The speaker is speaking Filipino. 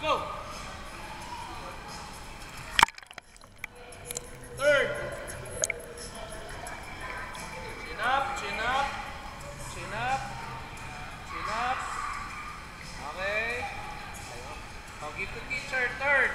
Go! Third. Chin up, chin up. Chin up. Chin up. Okay. Oh, give to teacher. Third.